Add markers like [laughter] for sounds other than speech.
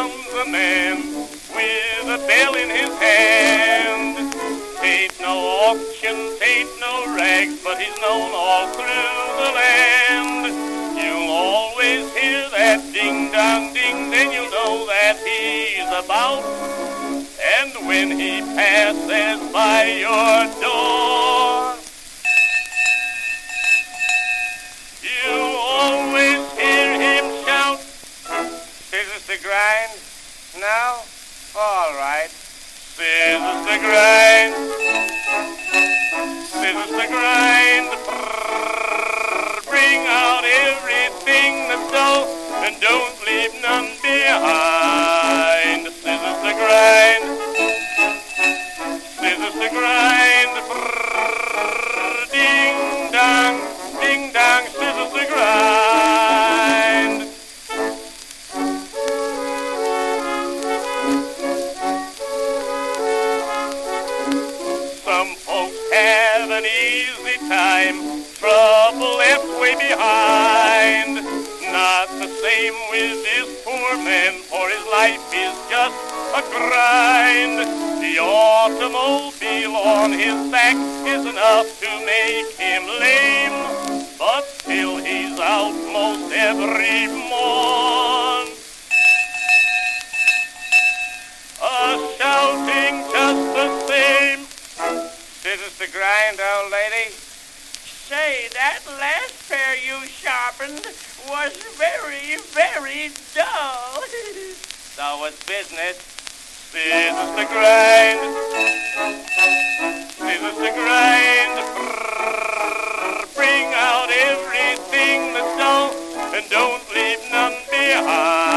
comes a man with a bell in his hand. Ain't no auction, ain't no rags, but he's known all through the land. You'll always hear that ding dong ding, then you'll know that he's about. And when he passes by your door, No? All right. Scissors to grind. Scissors to grind. Brrr, bring out everything that's dull and don't an easy time, trouble left way behind. Not the same with this poor man, for his life is just a grind. The automobile on his back is enough to make him lame, but still he's out most every morn. That last pair you sharpened was very, very dull. [laughs] So was business. Scissors to grind. Scissors to grind. Bring out everything that's dull and don't leave none behind.